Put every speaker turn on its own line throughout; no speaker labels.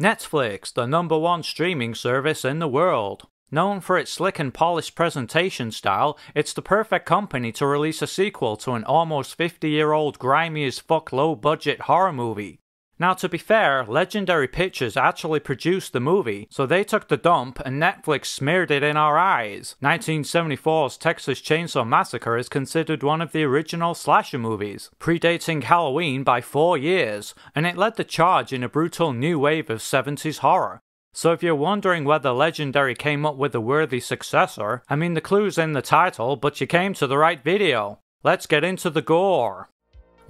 Netflix, the number one streaming service in the world. Known for its slick and polished presentation style, it's the perfect company to release a sequel to an almost 50 year old grimy as fuck low budget horror movie. Now, to be fair, Legendary Pictures actually produced the movie, so they took the dump and Netflix smeared it in our eyes. 1974's Texas Chainsaw Massacre is considered one of the original slasher movies, predating Halloween by four years, and it led the charge in a brutal new wave of 70s horror. So if you're wondering whether Legendary came up with a worthy successor, I mean the clue's in the title, but you came to the right video. Let's get into the gore.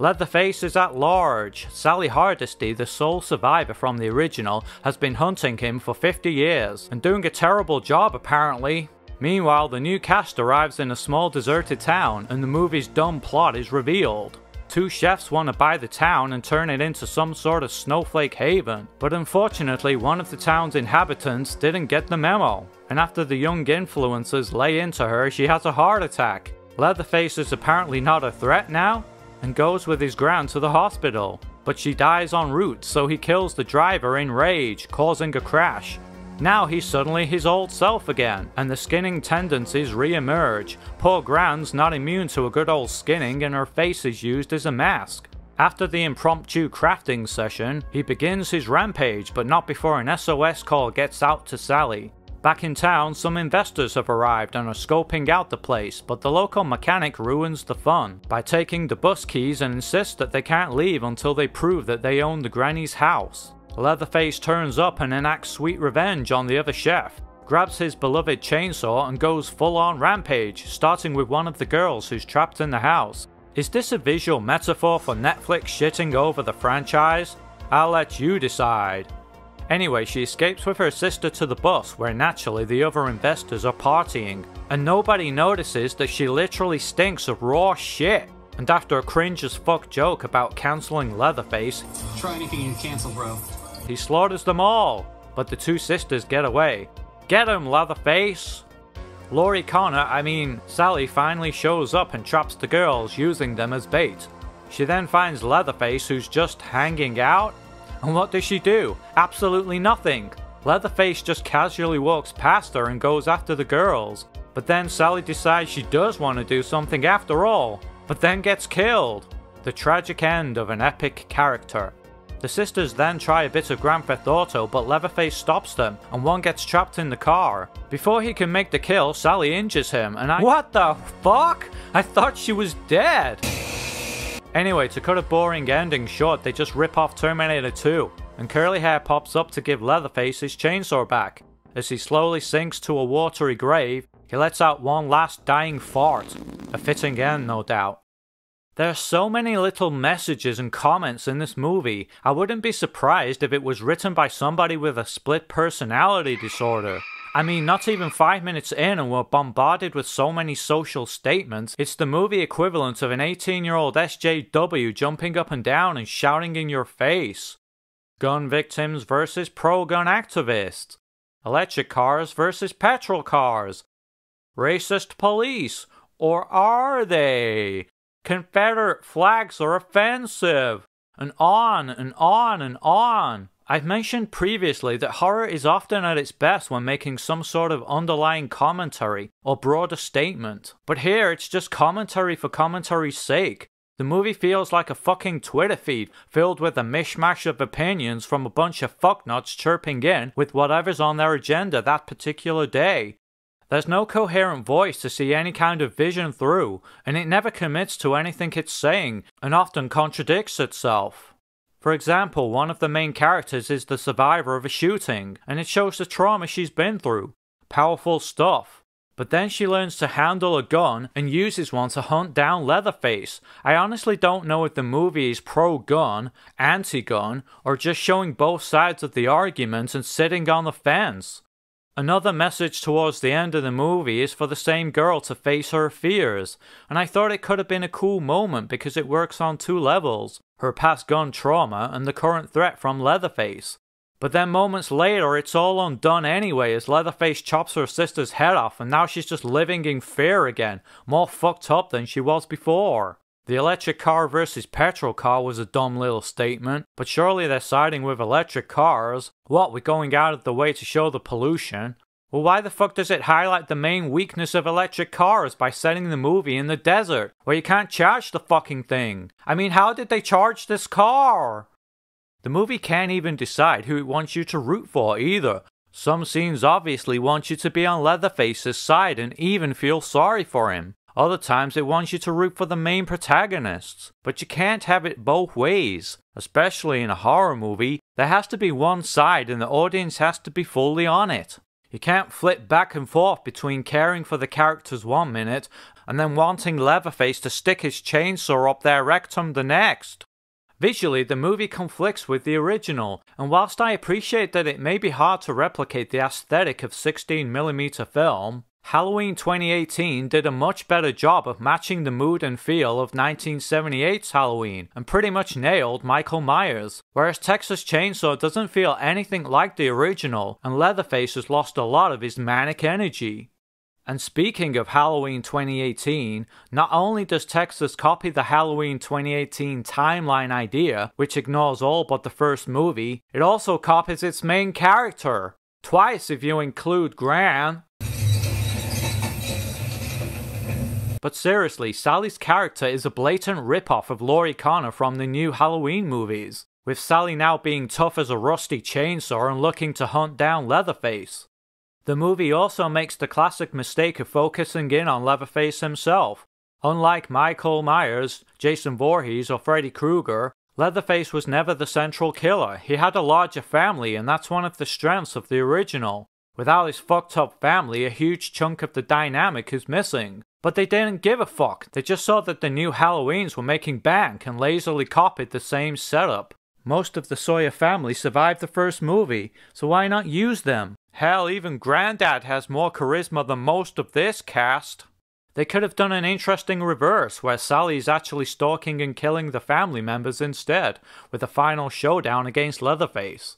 Leatherface is at large. Sally Hardesty, the sole survivor from the original, has been hunting him for 50 years, and doing a terrible job apparently. Meanwhile, the new cast arrives in a small deserted town, and the movie's dumb plot is revealed. Two chefs want to buy the town and turn it into some sort of snowflake haven, but unfortunately, one of the town's inhabitants didn't get the memo, and after the young influencers lay into her, she has a heart attack. Leatherface is apparently not a threat now, and goes with his ground to the hospital, but she dies en route, so he kills the driver in rage, causing a crash. Now he's suddenly his old self again, and the skinning tendencies re-emerge. Poor Gran's not immune to a good old skinning and her face is used as a mask. After the impromptu crafting session, he begins his rampage, but not before an SOS call gets out to Sally. Back in town, some investors have arrived and are scoping out the place, but the local mechanic ruins the fun by taking the bus keys and insists that they can't leave until they prove that they own the granny's house. Leatherface turns up and enacts sweet revenge on the other chef, grabs his beloved chainsaw and goes full on rampage, starting with one of the girls who's trapped in the house. Is this a visual metaphor for Netflix shitting over the franchise? I'll let you decide. Anyway, she escapes with her sister to the bus where naturally the other investors are partying, and nobody notices that she literally stinks of raw shit. And after a cringe as fuck joke about cancelling Leatherface,
Try anything you cancel, bro.
he slaughters them all, but the two sisters get away. Get him, Leatherface! Laurie Connor, I mean, Sally finally shows up and traps the girls, using them as bait. She then finds Leatherface, who's just hanging out, and what does she do? Absolutely nothing. Leatherface just casually walks past her and goes after the girls. But then Sally decides she does want to do something after all, but then gets killed. The tragic end of an epic character. The sisters then try a bit of Grand Theft Auto, but Leatherface stops them, and one gets trapped in the car. Before he can make the kill, Sally injures him, and I- What the fuck? I thought she was dead! Anyway, to cut a boring ending short, they just rip off Terminator 2, and Curly Hair pops up to give Leatherface his chainsaw back. As he slowly sinks to a watery grave, he lets out one last dying fart. A fitting end, no doubt. There are so many little messages and comments in this movie, I wouldn't be surprised if it was written by somebody with a split personality disorder. I mean, not even five minutes in, and we're bombarded with so many social statements. It's the movie equivalent of an 18 year old SJW jumping up and down and shouting in your face. Gun victims versus pro gun activists. Electric cars versus petrol cars. Racist police. Or are they? Confederate flags are offensive. And on and on and on. I've mentioned previously that horror is often at its best when making some sort of underlying commentary or broader statement, but here it's just commentary for commentary's sake. The movie feels like a fucking Twitter feed filled with a mishmash of opinions from a bunch of fucknuts chirping in with whatever's on their agenda that particular day. There's no coherent voice to see any kind of vision through, and it never commits to anything it's saying and often contradicts itself. For example, one of the main characters is the survivor of a shooting, and it shows the trauma she's been through. Powerful stuff. But then she learns to handle a gun and uses one to hunt down Leatherface. I honestly don't know if the movie is pro gun, anti gun, or just showing both sides of the argument and sitting on the fence. Another message towards the end of the movie is for the same girl to face her fears, and I thought it could have been a cool moment because it works on two levels her past gun trauma and the current threat from Leatherface. But then moments later, it's all undone anyway as Leatherface chops her sister's head off, and now she's just living in fear again, more fucked up than she was before. The electric car versus petrol car was a dumb little statement, but surely they're siding with electric cars. What, with going out of the way to show the pollution? Well, why the fuck does it highlight the main weakness of electric cars by setting the movie in the desert, where you can't charge the fucking thing? I mean, how did they charge this car? The movie can't even decide who it wants you to root for either. Some scenes obviously want you to be on Leatherface's side and even feel sorry for him. Other times it wants you to root for the main protagonists. But you can't have it both ways. Especially in a horror movie, there has to be one side and the audience has to be fully on it. You can't flip back and forth between caring for the characters one minute and then wanting Leatherface to stick his chainsaw up their rectum the next. Visually, the movie conflicts with the original, and whilst I appreciate that it may be hard to replicate the aesthetic of 16mm film, Halloween 2018 did a much better job of matching the mood and feel of 1978's Halloween and pretty much nailed Michael Myers, whereas Texas Chainsaw doesn't feel anything like the original and Leatherface has lost a lot of his manic energy. And speaking of Halloween 2018, not only does Texas copy the Halloween 2018 timeline idea, which ignores all but the first movie, it also copies its main character. Twice if you include Gran. But seriously, Sally's character is a blatant ripoff of Laurie Connor from the new Halloween movies, with Sally now being tough as a rusty chainsaw and looking to hunt down Leatherface. The movie also makes the classic mistake of focusing in on Leatherface himself. Unlike Michael Myers, Jason Voorhees, or Freddy Krueger, Leatherface was never the central killer. He had a larger family, and that's one of the strengths of the original. Without his fucked up family, a huge chunk of the dynamic is missing. But they didn't give a fuck. They just saw that the new Halloweens were making bank and lazily copied the same setup. Most of the Sawyer family survived the first movie, so why not use them? Hell, even Granddad has more charisma than most of this cast. They could have done an interesting reverse where Sally is actually stalking and killing the family members instead, with a final showdown against Leatherface.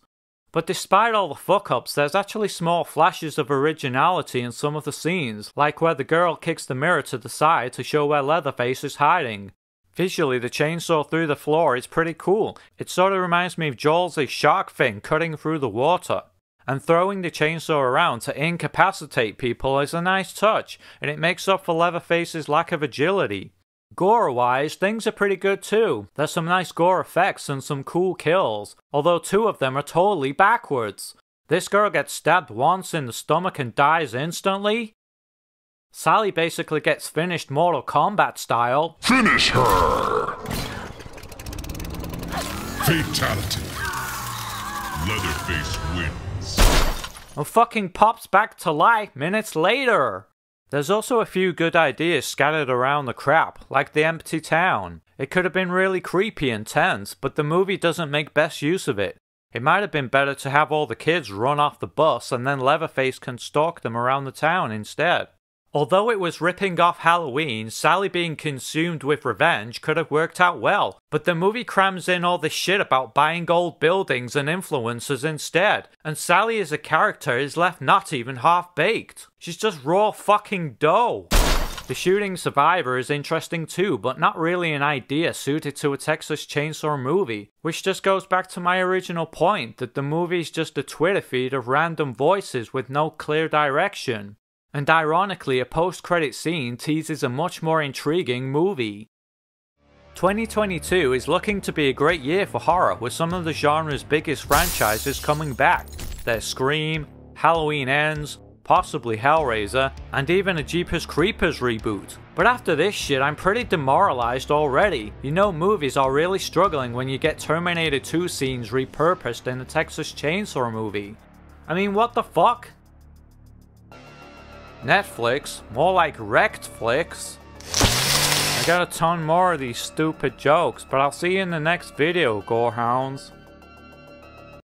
But despite all the fuck ups, there's actually small flashes of originality in some of the scenes, like where the girl kicks the mirror to the side to show where Leatherface is hiding. Visually, the chainsaw through the floor is pretty cool. It sort of reminds me of Jaws' shark fin cutting through the water. And throwing the chainsaw around to incapacitate people is a nice touch, and it makes up for Leatherface's lack of agility. Gore wise, things are pretty good too. There's some nice gore effects and some cool kills, although two of them are totally backwards. This girl gets stabbed once in the stomach and dies instantly. Sally basically gets finished Mortal Kombat style.
Finish her! Fatality. Leatherface wins.
And fucking pops back to life minutes later. There's also a few good ideas scattered around the crap, like the empty town. It could have been really creepy and tense, but the movie doesn't make best use of it. It might have been better to have all the kids run off the bus and then Leatherface can stalk them around the town instead. Although it was ripping off Halloween, Sally being consumed with revenge could have worked out well, but the movie crams in all this shit about buying old buildings and influencers instead, and Sally as a character is left not even half baked. She's just raw fucking dough. The shooting survivor is interesting too, but not really an idea suited to a Texas Chainsaw movie, which just goes back to my original point that the movie's just a Twitter feed of random voices with no clear direction. And ironically, a post credit scene teases a much more intriguing movie. 2022 is looking to be a great year for horror, with some of the genre's biggest franchises coming back. There's Scream, Halloween Ends, possibly Hellraiser, and even a Jeepers Creepers reboot. But after this shit, I'm pretty demoralized already. You know movies are really struggling when you get Terminator 2 scenes repurposed in a Texas Chainsaw movie. I mean, what the fuck? Netflix, more like Rectflix. I got a ton more of these stupid jokes, but I'll see you in the next video, Gorehounds.